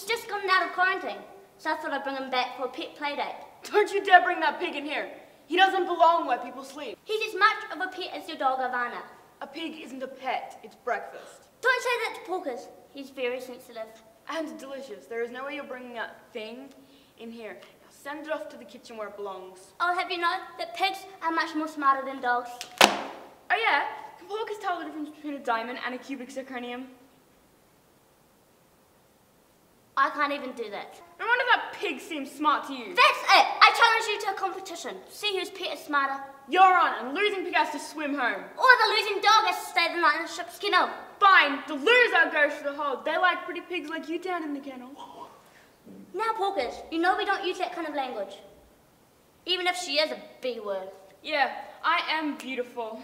he's just gotten out of quarantine. So I thought I'd bring him back for a pet play date. Don't you dare bring that pig in here. He doesn't belong where people sleep. He's as much of a pet as your dog Ivana. A pig isn't a pet, it's breakfast. Don't say that to Porkers. He's very sensitive. And delicious. There is no way you're bringing that thing in here. Now send it off to the kitchen where it belongs. I'll have you know that pigs are much more smarter than dogs. Oh yeah? Can Porkers tell the difference between a diamond and a cubic zirconium? I can't even do that. No wonder that pig seems smart to you. That's it! I challenge you to a competition. See whose pet is smarter. You're on, and losing pig has to swim home. Or the losing dog has to stay the night in the ship's kennel. Fine, the loser goes to the hold. They like pretty pigs like you down in the kennel. Now, Porkers, you know we don't use that kind of language. Even if she is a B word. Yeah, I am beautiful.